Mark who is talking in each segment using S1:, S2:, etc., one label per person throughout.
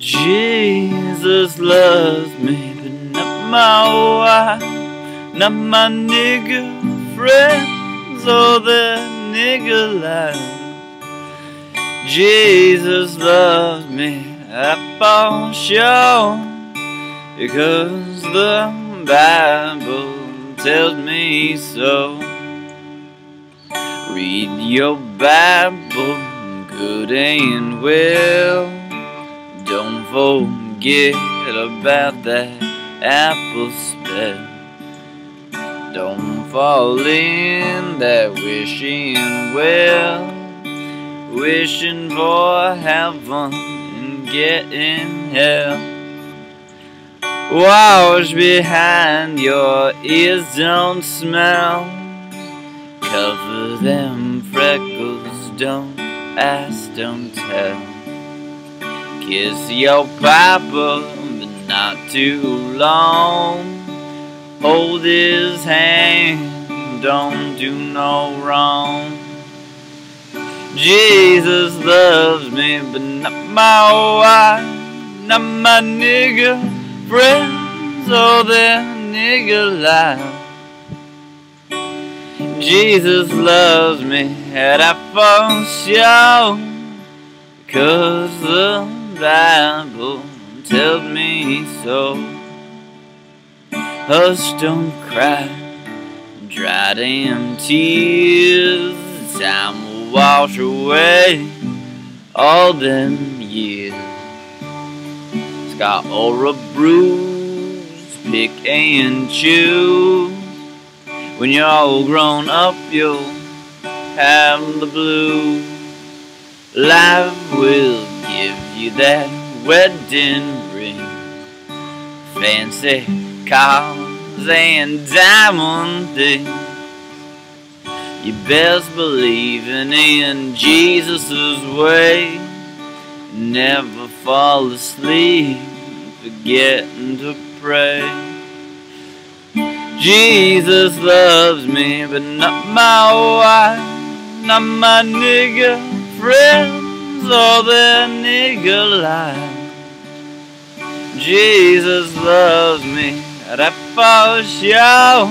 S1: Jesus loves me, but not my wife, not my nigga friends or their nigga life. Jesus loves me, up on show, because the Bible tells me so. Read your Bible, good and well. Forget about that apple spell. Don't fall in that wishing well wishing for heaven and getting hell. Wash behind your ears, don't smell. Cover them freckles, don't ask, don't tell. Kiss your papa, but not too long. Hold his hand, don't do no wrong. Jesus loves me, but not my wife, not my nigga friends or their nigga life. Jesus loves me, and I for sure, cause the Bible tells me so. Hush, don't cry, dry them tears, time will wash away all them years. It's Got or a bruise, pick and choose. When you're all grown up, you'll have the blues. Life will give you that wedding ring, fancy cars and diamond things. You best believing in Jesus' way. Never fall asleep, forgetting to pray. Jesus loves me, but not my wife, not my nigga friends or their nigga life. Jesus loves me, that for sure,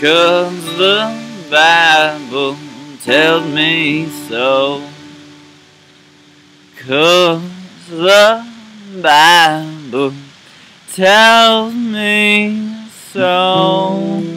S1: cause the Bible tells me so. Cause the Bible tells me so.